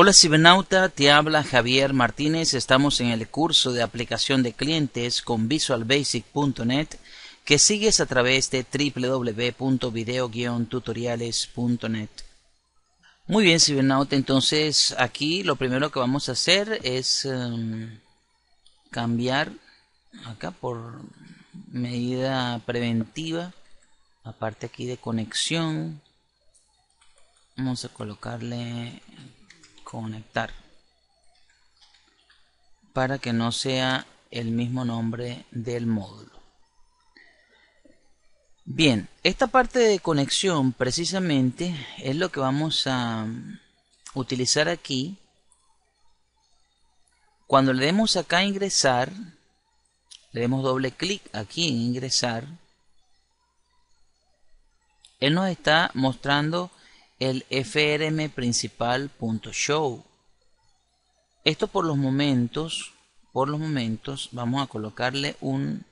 Hola cibernauta, te habla Javier Martínez. Estamos en el curso de aplicación de clientes con visualbasic.net que sigues a través de www.video-tutoriales.net. Muy bien cibernauta, entonces aquí lo primero que vamos a hacer es um, cambiar acá por medida preventiva, aparte aquí de conexión, vamos a colocarle conectar para que no sea el mismo nombre del módulo. Bien, esta parte de conexión precisamente es lo que vamos a utilizar aquí. Cuando le demos acá ingresar, le demos doble clic aquí en ingresar, él nos está mostrando el frm principal.show. Esto por los momentos, por los momentos vamos a colocarle un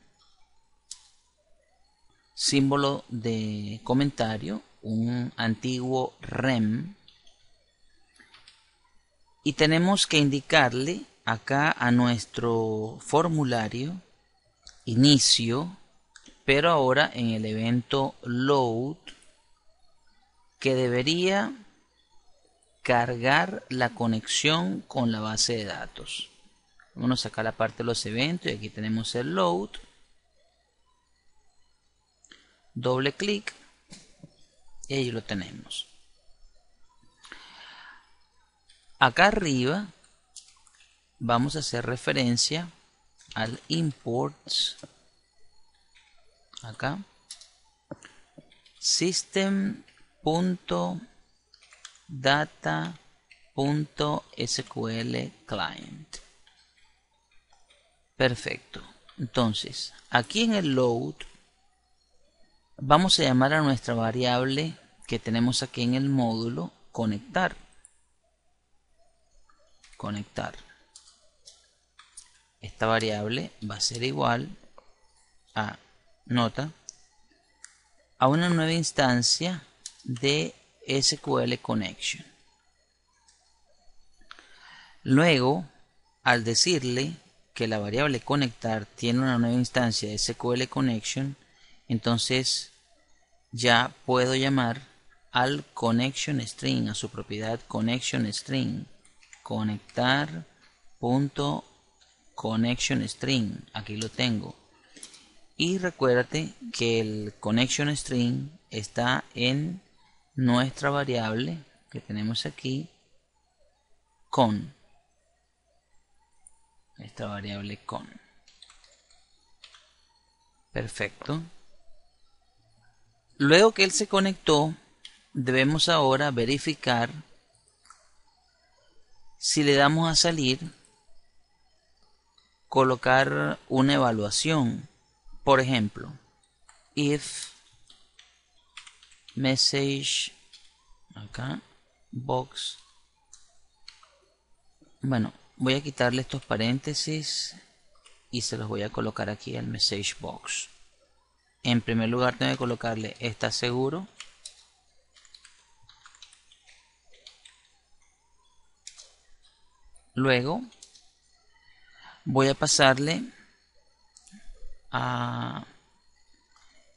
símbolo de comentario, un antiguo rem y tenemos que indicarle acá a nuestro formulario inicio, pero ahora en el evento load que debería cargar la conexión con la base de datos. Vamos a sacar la parte de los eventos y aquí tenemos el load. Doble clic y ahí lo tenemos. Acá arriba vamos a hacer referencia al imports acá system .data.sql client. Perfecto. Entonces, aquí en el load vamos a llamar a nuestra variable que tenemos aquí en el módulo conectar. Conectar. Esta variable va a ser igual a nota a una nueva instancia de SQL Connection. Luego, al decirle que la variable conectar tiene una nueva instancia de SQL Connection, entonces ya puedo llamar al connection string, a su propiedad connection string, conectar punto connection string, aquí lo tengo. Y recuérdate que el connection string está en nuestra variable que tenemos aquí con. Esta variable con. Perfecto. Luego que él se conectó debemos ahora verificar si le damos a salir colocar una evaluación. Por ejemplo if message acá box. Bueno voy a quitarle estos paréntesis y se los voy a colocar aquí al message box. En primer lugar tengo que colocarle está seguro luego voy a pasarle a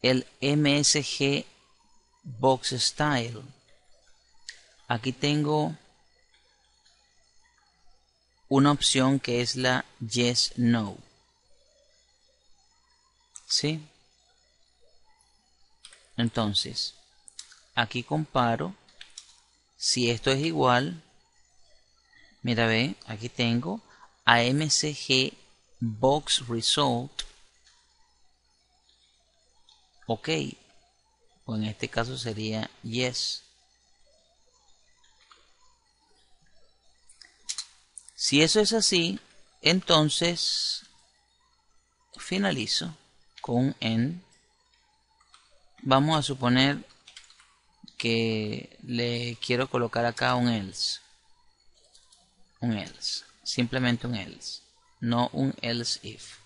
el msg box style. Aquí tengo una opción que es la yes no. ¿sí? entonces aquí comparo. Si esto es igual mira ve aquí tengo amcg box result. Ok o en este caso sería yes. Si eso es así, entonces finalizo con un en. Vamos a suponer que le quiero colocar acá un else. Un else. Simplemente un else. No un else if.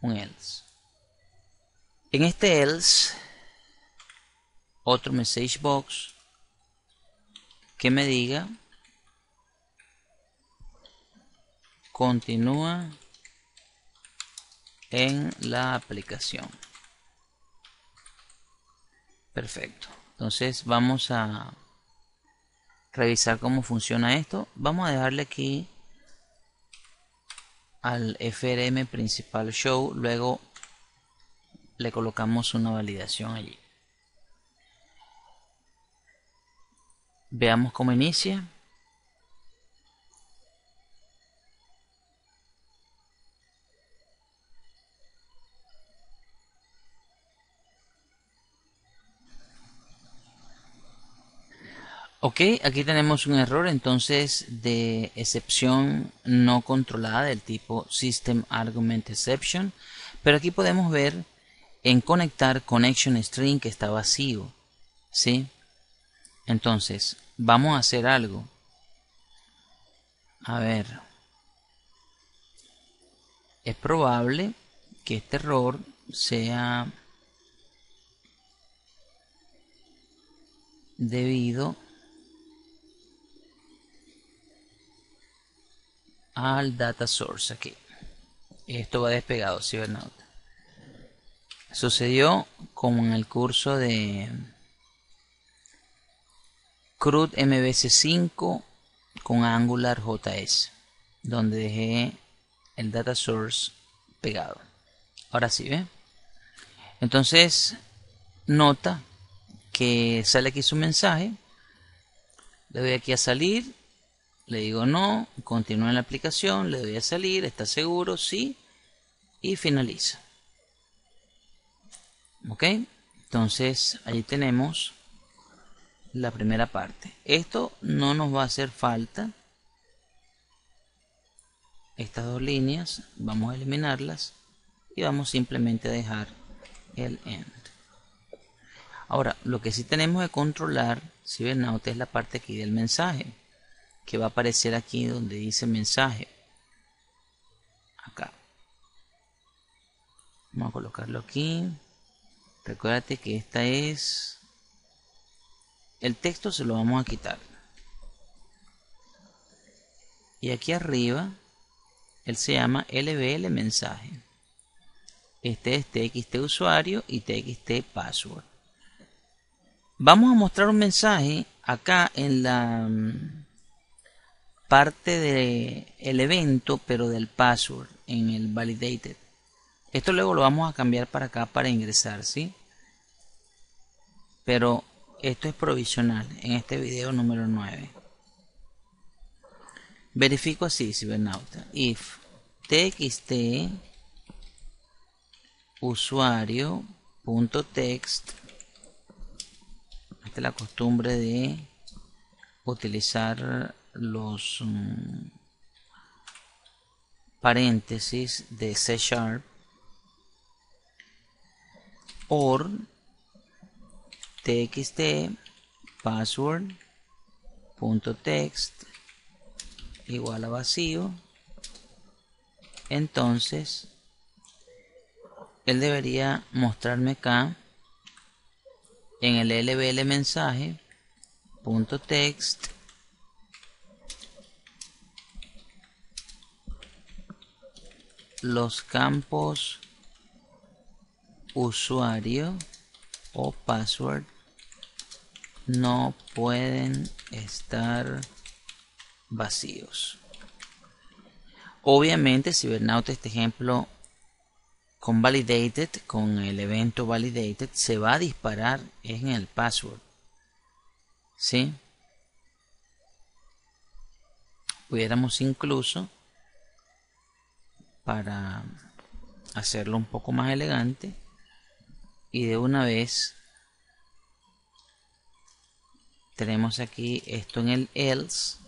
Un else. En este else otro message box. Que me diga. Continúa en la aplicación. Perfecto. Entonces vamos a revisar cómo funciona esto. Vamos a dejarle aquí al FRM principal show. Luego le colocamos una validación allí veamos cómo inicia Ok, aquí tenemos un error entonces de excepción no controlada del tipo System Argument Exception. Pero aquí podemos ver en conectar Connection String que está vacío. ¿Sí? Entonces, vamos a hacer algo. A ver. Es probable que este error sea debido al data source aquí. Esto va despegado, Cibernauta. Sucedió como en el curso de CRUD MVC5 con Angular JS, donde dejé el data source pegado. Ahora sí, ¿ve? Entonces, nota que sale aquí su mensaje. Le doy aquí a salir le digo no, continúa en la aplicación, le doy a salir, está seguro, sí, y finaliza. Ok, entonces allí tenemos la primera parte. Esto no nos va a hacer falta. Estas dos líneas vamos a eliminarlas y vamos simplemente a dejar el end. Ahora, lo que sí tenemos que controlar, si ven, es la parte aquí del mensaje que va a aparecer aquí donde dice mensaje. Acá. Vamos a colocarlo aquí. Recuérdate que esta es... El texto se lo vamos a quitar. Y aquí arriba, él se llama LBL mensaje. Este es TXT usuario y TXT password. Vamos a mostrar un mensaje acá en la parte del el evento, pero del password en el validated. Esto luego lo vamos a cambiar para acá para ingresar, ¿sí? Pero esto es provisional en este video número 9. Verifico así, cibernauta. If txt usuario.text Esta es la costumbre de utilizar los mm, paréntesis de C Sharp or txt password punto text igual a vacío. Entonces él debería mostrarme acá en el lbl mensaje punto text los campos usuario o password no pueden estar vacíos. Obviamente, si Cibernauta este ejemplo con validated, con el evento validated, se va a disparar en el password. ¿Sí? Pudiéramos incluso para hacerlo un poco más elegante y de una vez tenemos aquí esto en el else.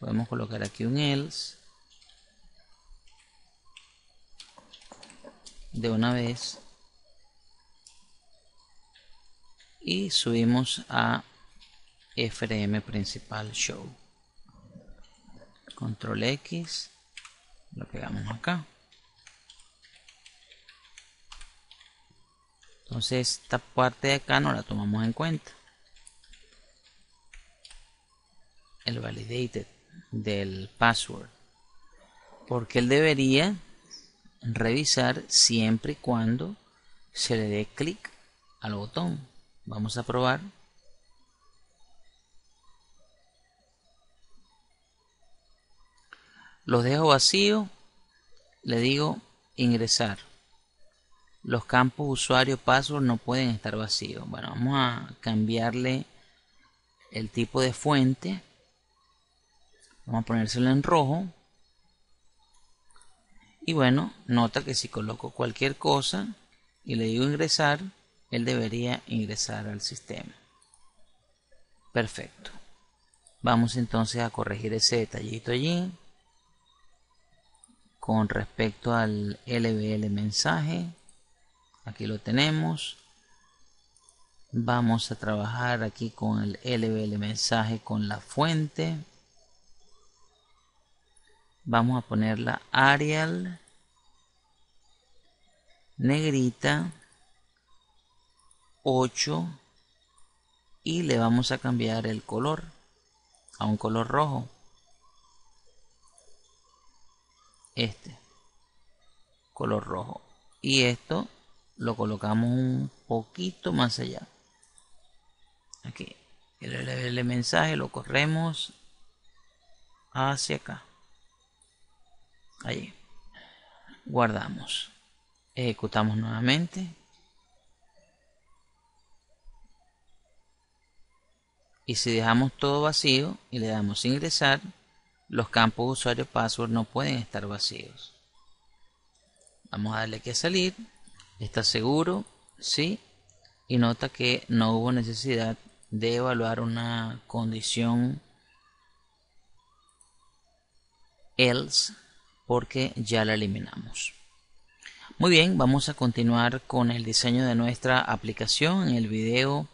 Podemos colocar aquí un else. De una vez. Y subimos a FRM principal show. Control X. Lo pegamos acá entonces esta parte de acá no la tomamos en cuenta. El validated del password. Porque él debería revisar siempre y cuando se le dé clic al botón. Vamos a probar. Los dejo vacío le digo ingresar los campos usuario password no pueden estar vacíos. Bueno vamos a cambiarle el tipo de fuente. Vamos a ponérselo en rojo. Y bueno nota que si coloco cualquier cosa y le digo ingresar él debería ingresar al sistema. Perfecto. Vamos entonces a corregir ese detallito allí con respecto al lbl mensaje aquí lo tenemos. Vamos a trabajar aquí con el lbl mensaje con la fuente. Vamos a ponerla Arial negrita 8 y le vamos a cambiar el color a un color rojo. Este color rojo. Y esto lo colocamos un poquito más allá. Aquí el, mensaje lo corremos hacia acá. Ahí. Guardamos. Ejecutamos nuevamente. Y si dejamos todo vacío y le damos ingresar los campos usuario password no pueden estar vacíos. Vamos a darle que salir está seguro sí. Y nota que no hubo necesidad de evaluar una condición else porque ya la eliminamos. Muy bien vamos a continuar con el diseño de nuestra aplicación en el video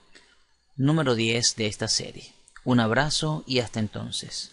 número 10 de esta serie. Un abrazo y hasta entonces